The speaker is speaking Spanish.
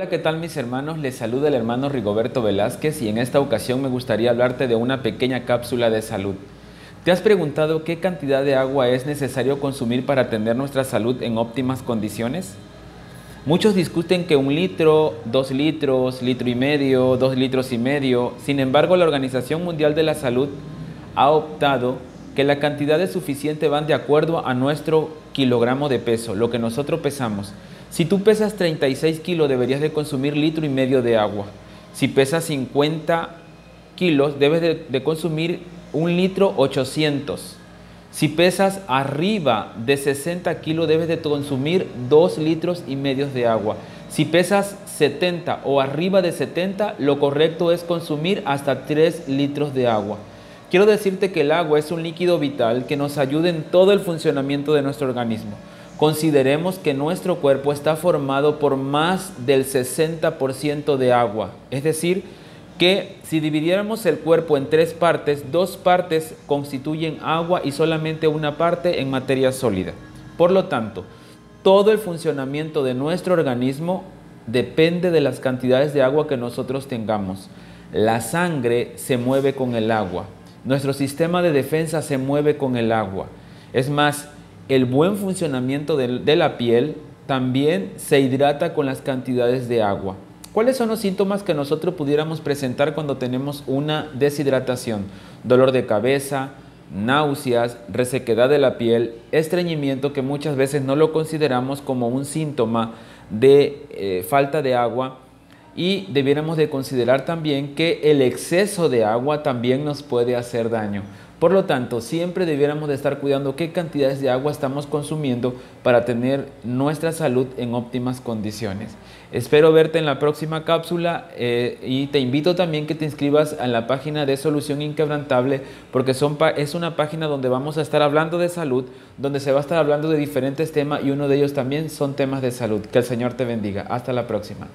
Hola, ¿qué tal mis hermanos? Les saluda el hermano Rigoberto Velázquez y en esta ocasión me gustaría hablarte de una pequeña cápsula de salud. ¿Te has preguntado qué cantidad de agua es necesario consumir para tener nuestra salud en óptimas condiciones? Muchos discuten que un litro, dos litros, litro y medio, dos litros y medio. Sin embargo, la Organización Mundial de la Salud ha optado que la cantidad es suficiente van de acuerdo a nuestro kilogramo de peso, lo que nosotros pesamos. Si tú pesas 36 kilos, deberías de consumir litro y medio de agua. Si pesas 50 kilos, debes de, consumir un litro 800. Si pesas arriba de 60 kilos, debes de consumir 2 litros y medio de agua. Si pesas 70 o arriba de 70, lo correcto es consumir hasta 3 litros de agua. Quiero decirte que el agua es un líquido vital que nos ayuda en todo el funcionamiento de nuestro organismo. Consideremos que nuestro cuerpo está formado por más del 60% de agua. Es decir, que si dividiéramos el cuerpo en tres partes, dos partes constituyen agua y solamente una parte en materia sólida. Por lo tanto, todo el funcionamiento de nuestro organismo depende de las cantidades de agua que nosotros tengamos. La sangre se mueve con el agua. Nuestro sistema de defensa se mueve con el agua. Es más, el buen funcionamiento de, la piel también se hidrata con las cantidades de agua. ¿Cuáles son los síntomas que nosotros pudiéramos presentar cuando tenemos una deshidratación? Dolor de cabeza, náuseas, resequedad de la piel, estreñimiento que muchas veces no lo consideramos como un síntoma de eh, falta de agua y debiéramos de considerar también que el exceso de agua también nos puede hacer daño. Por lo tanto, siempre debiéramos de estar cuidando qué cantidades de agua estamos consumiendo para tener nuestra salud en óptimas condiciones. Espero verte en la próxima cápsula eh, y te invito también que te inscribas a la página de Solución Inquebrantable porque es una página donde vamos a estar hablando de salud, donde se va a estar hablando de diferentes temas y uno de ellos también son temas de salud. Que el Señor te bendiga. Hasta la próxima.